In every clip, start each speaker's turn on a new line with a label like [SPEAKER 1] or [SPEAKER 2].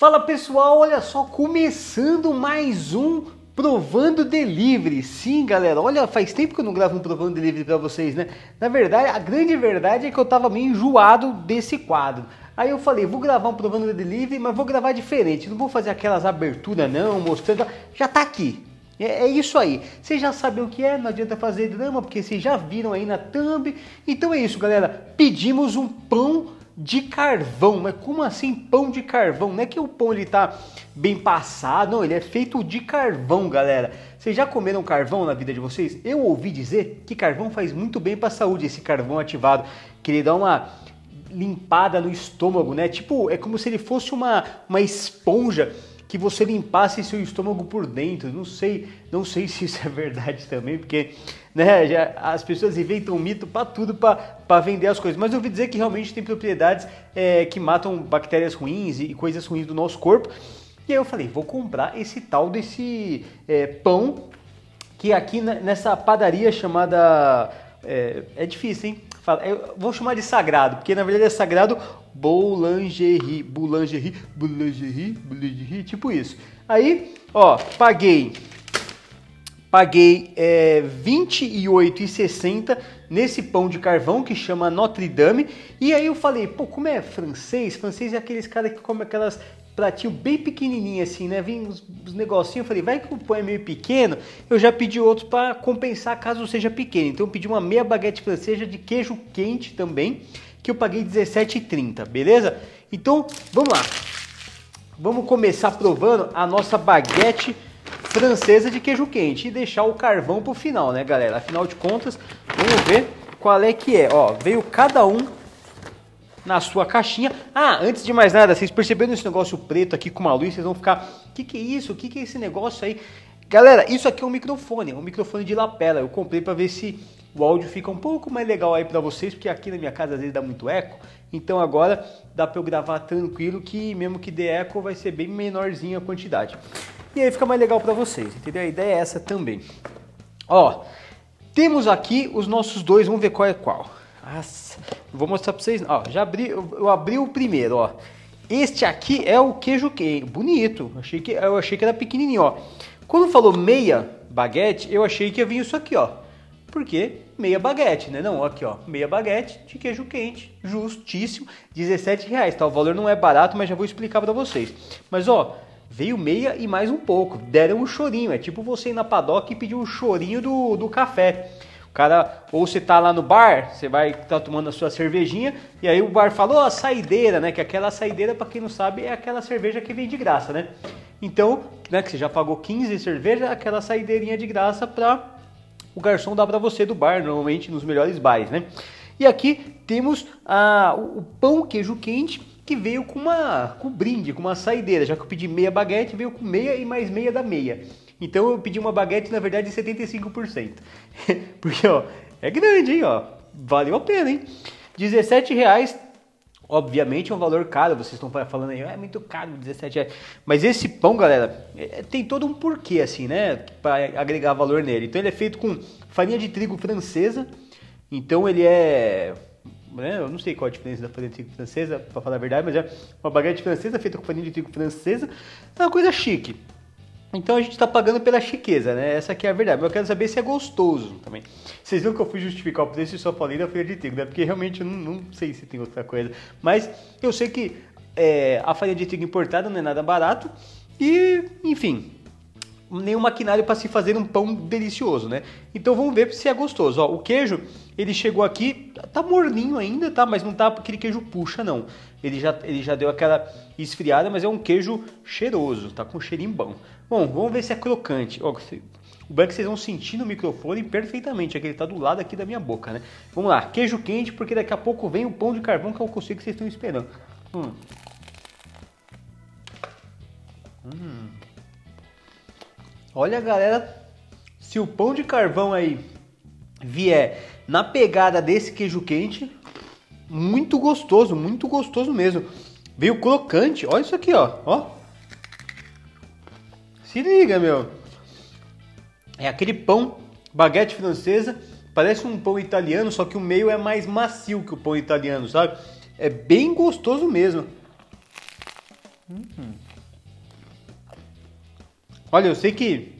[SPEAKER 1] Fala pessoal, olha só, começando mais um Provando Delivery. Sim, galera, olha, faz tempo que eu não gravo um Provando Delivery para vocês, né? Na verdade, a grande verdade é que eu tava meio enjoado desse quadro. Aí eu falei, vou gravar um Provando Delivery, mas vou gravar diferente. Não vou fazer aquelas aberturas não, mostrando. Já tá aqui. É, é, isso aí. Vocês já sabem o que é, não adianta fazer drama, porque vocês já viram aí na thumb. Então é isso, galera. Pedimos um pão de carvão. Mas como assim pão de carvão? Não é que o pão ele tá bem passado, não, ele é feito de carvão, galera. Vocês já comeram carvão na vida de vocês? Eu ouvi dizer que carvão faz muito bem para a saúde, esse carvão ativado, que ele dá uma limpada no estômago, né? Tipo, é como se ele fosse uma, uma esponja que você limpasse seu estômago por dentro. Não sei, não sei se isso é verdade também, porque né, já, as pessoas inventam mito para tudo para vender as coisas. Mas eu ouvi dizer que realmente tem propriedades é, que matam bactérias ruins e coisas ruins do nosso corpo. E aí eu falei, vou comprar esse tal desse é, pão que aqui nessa padaria chamada é, é difícil, hein? Eu vou chamar de sagrado, porque na verdade é sagrado boulangerie, boulangerie, boulangerie, boulangerie, tipo isso. Aí, ó, paguei paguei é, 28,60 nesse pão de carvão que chama Notre Dame. E aí eu falei, pô, como é francês? Francês é aqueles caras que comem aquelas pratinho bem pequenininho assim, né? Vem os, os negocinhos, falei, vai que o pão é meio pequeno, eu já pedi outro para compensar caso seja pequeno. Então eu pedi uma meia baguete francesa de queijo quente também, que eu paguei 17,30, beleza? Então, vamos lá. Vamos começar provando a nossa baguete francesa de queijo quente e deixar o carvão pro final, né, galera? Afinal de contas, vamos ver qual é que é. Ó, veio cada um na sua caixinha. Ah, antes de mais nada, vocês perceberam esse negócio preto aqui com uma luz? Vocês vão ficar, que, que é isso? Que, que é esse negócio aí? Galera, isso aqui é um microfone, é um microfone de lapela. Eu comprei para ver se o áudio fica um pouco mais legal aí para vocês, porque aqui na minha casa às vezes dá muito eco. Então agora dá para eu gravar tranquilo que mesmo que dê eco vai ser bem menorzinho a quantidade. E aí fica mais legal para vocês, entendeu? A ideia é essa também. Ó, temos aqui os nossos dois, vamos ver qual é qual. Nossa, vou mostrar para vocês. Ó, já abri, eu abri o primeiro, ó. Este aqui é o queijo quente, bonito. Achei que eu achei que era pequenininho, ó. Quando falou meia baguete, eu achei que ia vir isso aqui, ó. Porque meia baguete, né? Não, aqui, ó, meia baguete de queijo quente, justíssimo, 17 reais, tá? O valor não é barato, mas já vou explicar para vocês. Mas, ó, veio meia e mais um pouco. Deram um chorinho, é tipo você ir na padoca e pedir um chorinho do, do café. O cara, ou você tá lá no bar, você vai tá tomando a sua cervejinha, e aí o bar falou, oh, saideira, né? Que aquela saideira, para quem não sabe, é aquela cerveja que vem de graça, né? Então, né, que você já pagou 15 cerveja, aquela saideirinha de graça para o garçom dar para você do bar, normalmente nos melhores bares, né? E aqui temos a, o pão queijo quente que veio com uma com brinde, com uma saideira. Já que eu pedi meia baguete, veio com meia e mais meia da meia. Então eu pedi uma baguete, na verdade, de 75%. Porque, ó, é grande, hein, ó. Valeu a pena, hein? 17 reais, obviamente é um valor caro. Vocês estão falando aí, é muito caro, 17 reais. Mas esse pão, galera, é, tem todo um porquê, assim, né? Para agregar valor nele. Então ele é feito com farinha de trigo francesa. Então ele é né? Eu não sei qual a diferença da farinha de trigo francesa, para falar a verdade, mas é uma baguete francesa feita com farinha de trigo francesa. É uma coisa chique. Então a gente está pagando pela chiqueza, né? Essa aqui é a verdade. Mas eu quero saber se é gostoso também. Vocês viram que eu fui justificar o preço e só falei da farinha de trigo, né? Porque realmente eu não, não sei se tem outra coisa. Mas eu sei que é, a farinha de trigo importada não é nada barato. E, enfim, nenhum maquinário para se fazer um pão delicioso, né? Então vamos ver se é gostoso. Ó, o queijo, ele chegou aqui, tá morninho ainda, tá? Mas não tá aquele queijo puxa, não. Ele já, ele já deu aquela esfriada, mas é um queijo cheiroso, tá com um cheirinho bom. Bom, vamos ver se é crocante. Ó, o é que vocês vão sentir no microfone perfeitamente, é que ele tá do lado aqui da minha boca, né? Vamos lá, queijo quente, porque daqui a pouco vem o pão de carvão que eu consigo que vocês estão esperando. Hum. Hum. Olha, galera, se o pão de carvão aí vier na pegada desse queijo quente, muito gostoso, muito gostoso mesmo. Veio crocante, olha isso aqui, ó, ó. Se liga, meu. É aquele pão, baguete francesa, parece um pão italiano, só que o meio é mais macio que o pão italiano, sabe? É bem gostoso mesmo. Hum. Olha, eu sei que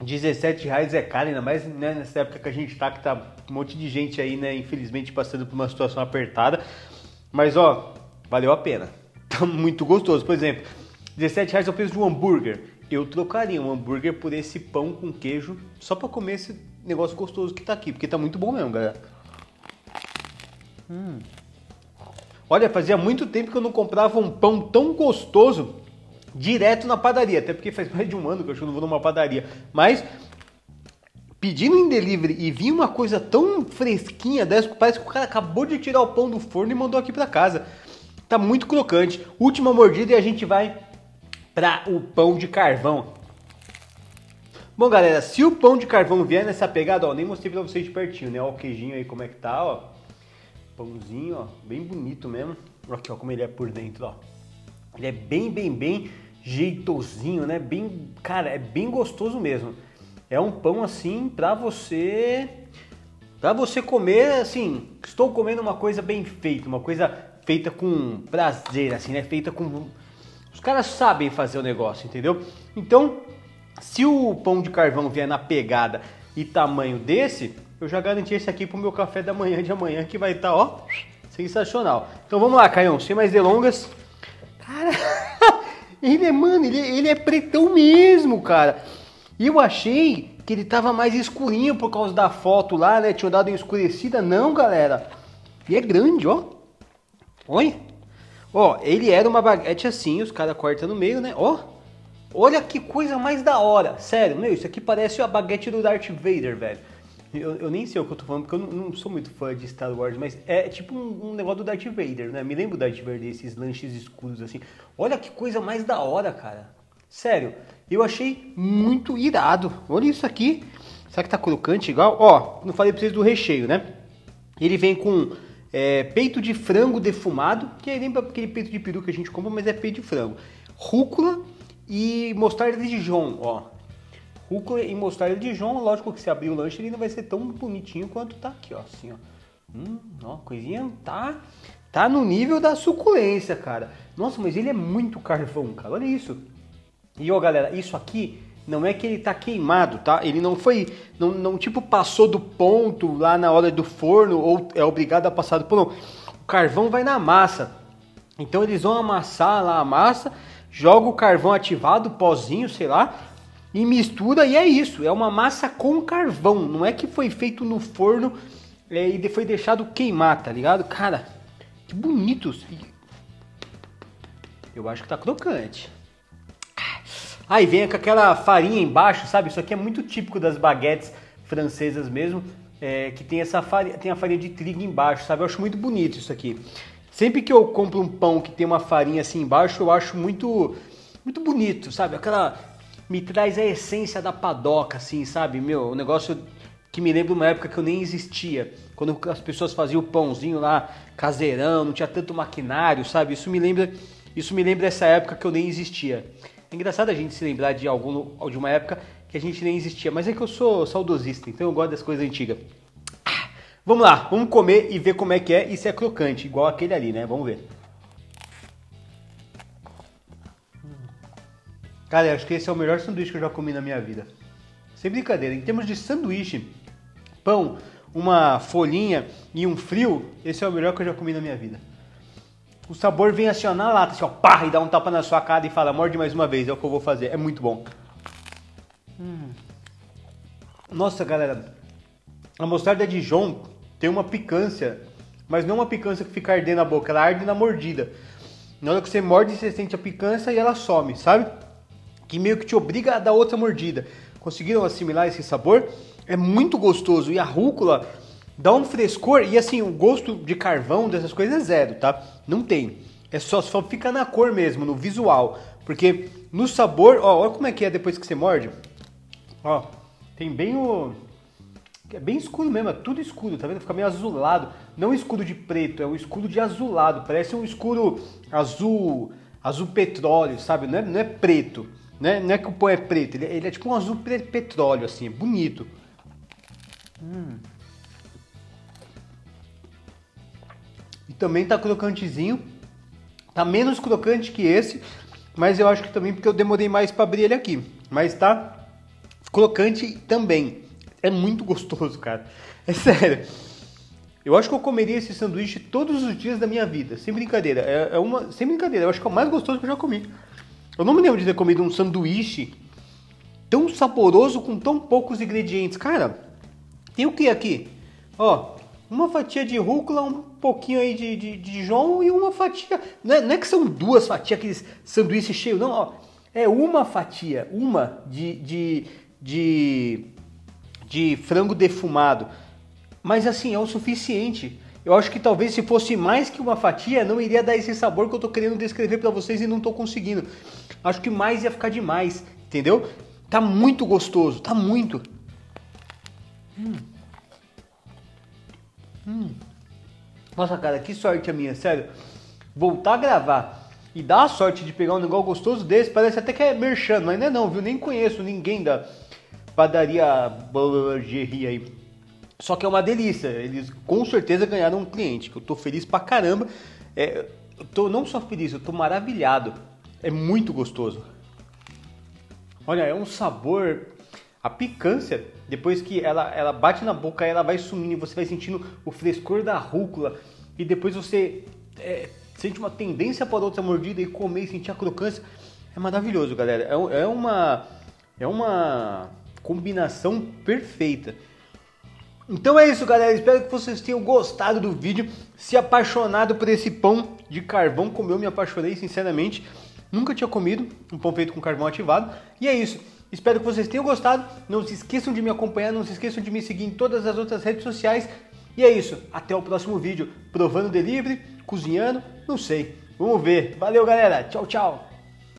[SPEAKER 1] 17 reais é caro, ainda mais né, nessa época que a gente tá, que tá um monte de gente aí, né, infelizmente passando por uma situação apertada. Mas ó, valeu a pena. Tá muito gostoso. Por exemplo, 17 reais é o preço de um hambúrguer. Eu trocaria um hambúrguer por esse pão com queijo só para comer esse negócio gostoso que tá aqui, porque tá muito bom mesmo, galera. Hum. Olha, fazia muito tempo que eu não comprava um pão tão gostoso direto na padaria, até porque faz mais de um ano que eu não vou numa padaria. Mas pedindo em delivery e vinha uma coisa tão fresquinha dessa, parece que o cara acabou de tirar o pão do forno e mandou aqui para casa. Tá muito crocante. Última mordida e a gente vai para o pão de carvão. Bom, galera, se o pão de carvão vier nessa pegada, ó, nem mostrei pra vocês de pertinho, né? Ó, o queijinho aí como é que tá, ó. Pãozinho, ó, bem bonito mesmo. Aqui, ó, como ele é por dentro, ó. Ele é bem, bem, bem jeitosinho, né? Bem, cara, é bem gostoso mesmo. É um pão assim pra você para você comer assim, estou comendo uma coisa bem feita, uma coisa feita com prazer assim, né? Feita com os caras sabem fazer o negócio, entendeu? Então, se o pão de carvão vier na pegada e tamanho desse, eu já garanti esse aqui pro meu café da manhã de amanhã que vai estar, tá, ó, sensacional. Então vamos lá, Caião, sem mais delongas. Ele é, mano, ele, ele é pretão mesmo, cara. E eu achei que ele tava mais escurinho por causa da foto lá, né? Tinha dado uma escurecida. Não, galera. E é grande, ó. Oi? Ó, ele era uma baguete assim, os caras cortam no meio, né? Ó. Olha que coisa mais da hora. Sério, meu, isso aqui parece a baguete do Darth Vader, velho. Eu, eu, nem sei o que eu tô falando, porque eu não, não sou muito fã de Star Wars, mas é tipo um, um, negócio do Darth Vader, né? Me lembro do Darth Vader, esses lanches escuros assim. Olha que coisa mais da hora, cara. Sério, eu achei muito irado. Olha isso aqui. Será que tá crocante igual? Ó, não falei pra vocês do recheio, né? Ele vem com é, peito de frango defumado, que lembra aquele peito de peru que a gente compra, mas é peito de frango. Rúcula e mostarda de Dijon, ó rúcula e mostarda de Dijon. Lógico que se abrir o lanche ele não vai ser tão bonitinho quanto tá aqui, ó. Assim, ó. Hum, ó, coisinha tá, tá no nível da suculência, cara. Nossa, mas ele é muito carvão, cara. Olha isso. E ó, galera, isso aqui não é que ele tá queimado, tá? Ele não foi, não, não tipo passou do ponto lá na hora do forno ou é obrigado a passar do ponto. O carvão vai na massa. Então eles vão amassar lá a massa, joga o carvão ativado, pozinho, sei lá, e mistura e é isso, é uma massa com carvão, não é que foi feito no forno é, e foi deixado queimar, tá ligado? Cara, que bonitos. Eu acho que tá crocante. Aí ah, vem com aquela farinha embaixo, sabe? Isso aqui é muito típico das baguetes francesas mesmo, é, que tem essa farinha, tem a farinha de trigo embaixo, sabe? Eu acho muito bonito isso aqui. Sempre que eu compro um pão que tem uma farinha assim embaixo, eu acho muito muito bonito, sabe? Aquela me traz a essência da padoca, assim, sabe? Meu, um negócio que me lembra uma época que eu nem existia. Quando as pessoas faziam o pãozinho lá, caseirão, não tinha tanto maquinário, sabe? Isso me lembra, isso me lembra essa época que eu nem existia. É engraçado a gente se lembrar de algum, de uma época que a gente nem existia, mas é que eu sou saudosista, então eu gosto das coisas antigas. Ah, vamos lá, vamos comer e ver como é que é e se é crocante, igual aquele ali, né? Vamos ver. Cara, acho que esse é o melhor sanduíche que eu já comi na minha vida. Sem brincadeira, em termos de sanduíche, pão, uma folhinha e um frio, esse é o melhor que eu já comi na minha vida. O sabor vem assim, ó, na lata, assim, ó, pá, e dá um tapa na sua cara e fala, morde mais uma vez, é o que eu vou fazer. É muito bom. Hum. Nossa, galera, a mostarda de Dijon tem uma picância, mas não uma picância que fica ardendo na boca, ela arde na mordida. Na hora que você morde, você sente a picância e ela some, sabe? Que meio que te obriga a dar outra mordida. Conseguiram assimilar esse sabor? É muito gostoso e a rúcula dá um frescor e assim, o gosto de carvão dessas coisas é zero, tá? Não tem. É só, só fica na cor mesmo, no visual. Porque no sabor, ó, olha como é que é depois que você morde. Ó, tem bem o. É bem escuro mesmo, é tudo escuro, tá vendo? Fica meio azulado. Não escuro de preto, é o escuro de azulado. Parece um escuro azul, azul petróleo, sabe? Não é, não é preto. Né? Não é que o pão é preto, ele, é, ele é tipo um azul petróleo, assim, é bonito. Hum. E também tá crocantezinho. Tá menos crocante que esse, mas eu acho que também porque eu demorei mais para abrir ele aqui. Mas tá crocante também. É muito gostoso, cara. É sério. Eu acho que eu comeria esse sanduíche todos os dias da minha vida, sem brincadeira. É, é uma, sem brincadeira, eu acho que é o mais gostoso que eu já comi. Eu não me lembro de ter comido um sanduíche tão saboroso com tão poucos ingredientes. Cara, tem o que aqui? Ó, uma fatia de rúcula, um pouquinho aí de, de, de João e uma fatia. Não é, não é, que são duas fatias, aqueles sanduíches cheios, não, ó. É uma fatia, uma de, de, de, de frango defumado. Mas assim, é o suficiente. Eu acho que talvez se fosse mais que uma fatia, não iria dar esse sabor que eu tô querendo descrever para vocês e não tô conseguindo. Acho que mais ia ficar demais, entendeu? Tá muito gostoso, tá muito. Hum. Hum. Nossa, cara, que sorte a minha, sério. Voltar a gravar e dar a sorte de pegar um negócio gostoso desse, parece até que é merchan, mas não é não, viu? Nem conheço ninguém da padaria Bolgerrie aí. Só que é uma delícia. Eles com certeza ganharam um cliente, que eu tô feliz pra caramba. É, eu tô não só feliz, eu tô maravilhado. É muito gostoso. Olha, é um sabor. A picância, depois que ela, ela bate na boca, ela vai sumindo e você vai sentindo o frescor da rúcula. E depois você é, sente uma tendência para outra mordida e comer e sentir a crocância. É maravilhoso, galera. É, é uma. É uma combinação perfeita. Então é isso, galera. Espero que vocês tenham gostado do vídeo, se apaixonado por esse pão de carvão, como eu me apaixonei, sinceramente. Nunca tinha comido um pão feito com carvão ativado. E é isso. Espero que vocês tenham gostado. Não se esqueçam de me acompanhar, não se esqueçam de me seguir em todas as outras redes sociais. E é isso. Até o próximo vídeo. Provando delivery, cozinhando, não sei. Vamos ver. Valeu, galera. Tchau, tchau.